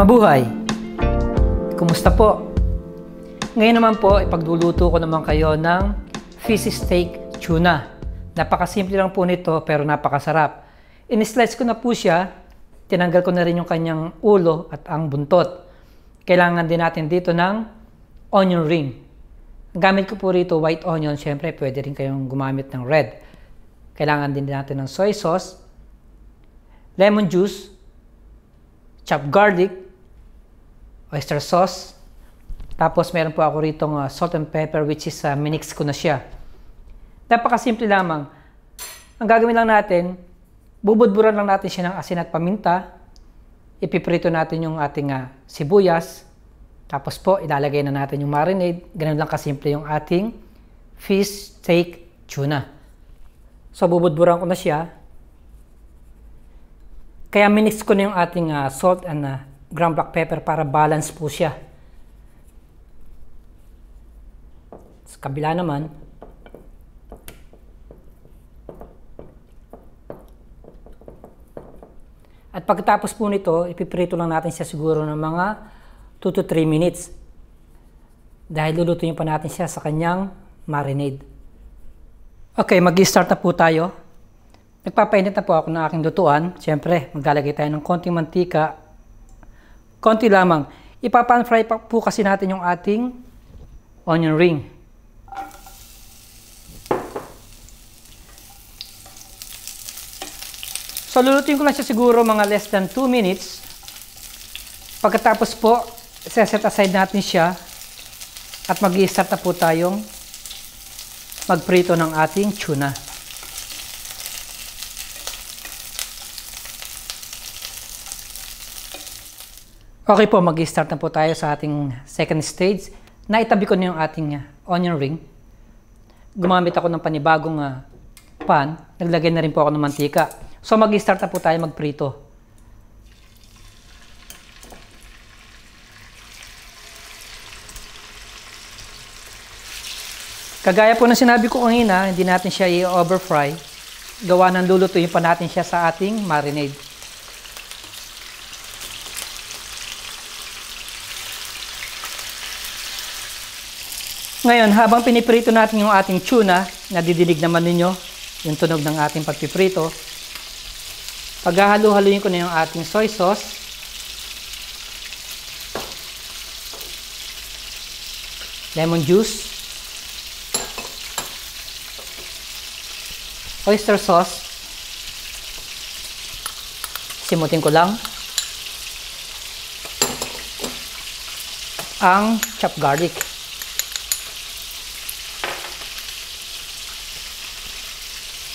Mabuhay! Kumusta po? Ngayon naman po, ipagluluto ko naman kayo ng fish steak tuna. Napakasimple lang po nito pero napakasarap. In-slice ko na po siya, tinanggal ko na rin yung kanyang ulo at ang buntot. Kailangan din natin dito ng onion ring. Gamit ko po rito white onion, syempre pwede rin kayong gumamit ng red. Kailangan din natin ng soy sauce, lemon juice, chopped garlic, oyster sauce, tapos meron po ako rito uh, salt and pepper which is uh, minix ko na siya. Napakasimple lamang. Ang gagawin lang natin, bubudburan lang natin siya ng asin at paminta, ipiprito natin yung ating uh, sibuyas, tapos po ilalagay na natin yung marinade. Ganun lang kasimple yung ating fish steak tuna. So bubudburan ko na siya. Kaya minix ko na yung ating uh, salt and uh, ground black pepper para balance po siya. Sa kabila naman, At pagkatapos po nito, ipiprito lang natin siya siguro ng mga 2 to 3 minutes. Dahil lulutuin pa natin siya sa kanyang marinade. Okay, mag-start na po tayo. Nagpapainit na po ako ng aking lutuan. Siyempre, maglalagay tayo ng konting mantika. Konti lamang. Ipapan fry pa po kasi natin yung ating onion ring. So, lulutuin ko lang siya siguro mga less than 2 minutes. Pagkatapos po, set aside natin siya at mag-i-start na po tayong magprito ng ating tuna. Okay po, mag-start na po tayo sa ating second stage. Naitabi ko na yung ating uh, onion ring. Gumamit ako ng panibagong uh, pan. Naglagay na rin po ako ng mantika. So mag-start na po tayo magprito. Kagaya po ng sinabi ko kanina, hindi natin siya i-over fry. Gawa ng lulutuin pa natin siya sa ating marinade. Ngayon, habang piniprito natin yung ating tuna, nadidinig naman ninyo yung tunog ng ating pagpiprito, paghahalo-haluin ko na yung ating soy sauce, lemon juice, oyster sauce, simutin ko lang, ang chopped garlic.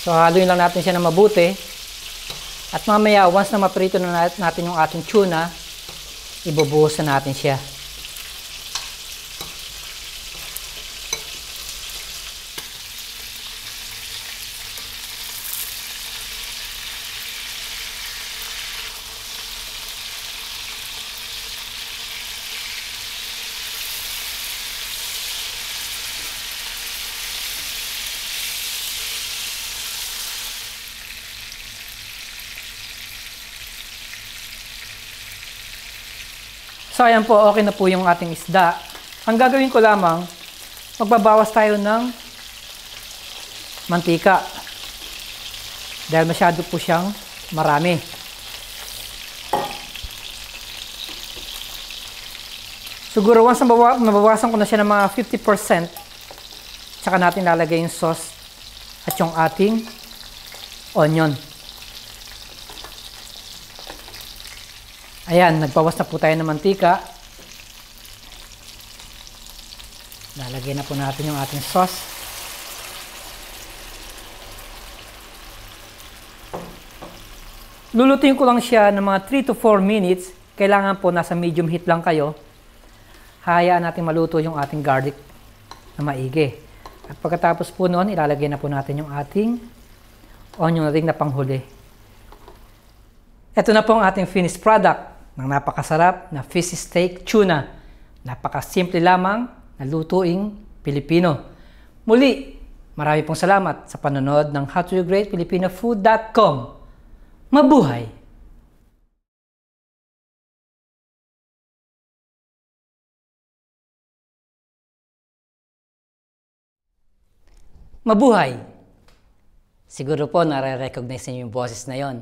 So haluin lang natin siya na mabuti. At mamaya, once na maprito na natin yung ating tuna, ibubuhos na natin siya. So ayan po, okay na po yung ating isda. Ang gagawin ko lamang, magbabawas tayo ng mantika. Dahil masyado po siyang marami. Siguro once nabawasan ko na siya ng mga 50%, saka natin lalagay yung sauce at yung ating onion. Ayan, nagbawas na po tayo ng mantika. Lalagay na po natin yung ating sauce. Lulutuin ko lang siya ng mga 3 to 4 minutes. Kailangan po nasa medium heat lang kayo. Hayaan natin maluto yung ating garlic na maigi. At pagkatapos po noon, ilalagay na po natin yung ating onion ring na panghuli. Ito na po ang ating finished product ng napakasarap na fish steak tuna. Napakasimple lamang na lutuing Pilipino. Muli, marami pong salamat sa panonood ng How Mabuhay! Mabuhay! Siguro po nare-recognize niyo yung boses na yon.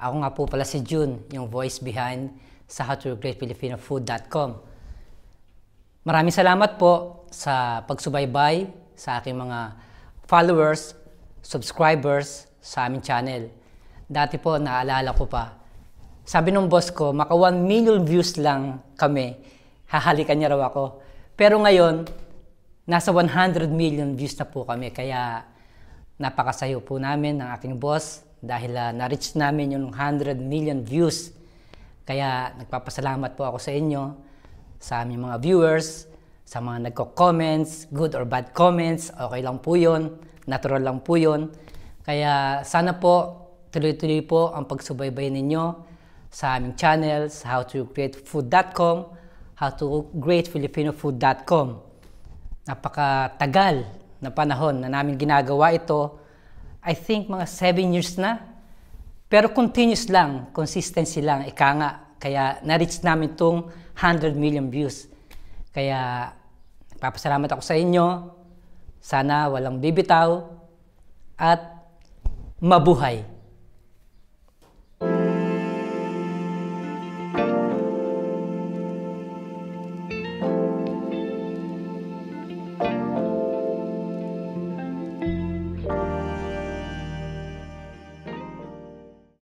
Ako nga po pala si June, yung voice behind sa howtogreatfilipinofood.com. Maraming salamat po sa pagsubaybay sa aking mga followers, subscribers sa aming channel. Dati po, naalala ko pa, sabi ng boss ko, maka 1 million views lang kami, hahalikan niya raw ako. Pero ngayon, nasa 100 million views na po kami. Kaya napakasayo po namin ng aking boss dahil uh, na-reach namin yung 100 million views. Kaya nagpapasalamat po ako sa inyo, sa aming mga viewers, sa mga nagko-comments, good or bad comments, okay lang po yun, natural lang po yun. Kaya sana po, tuloy-tuloy po ang pagsubaybay ninyo sa aming channel, sa howtocreatefood.com, howtogreatfilipinofood.com. Napakatagal na panahon na namin ginagawa ito I think mga 7 years na. Pero continuous lang, consistency lang, ika nga. Kaya na-reach namin tong 100 million views. Kaya papasalamat ako sa inyo. Sana walang bibitaw at mabuhay.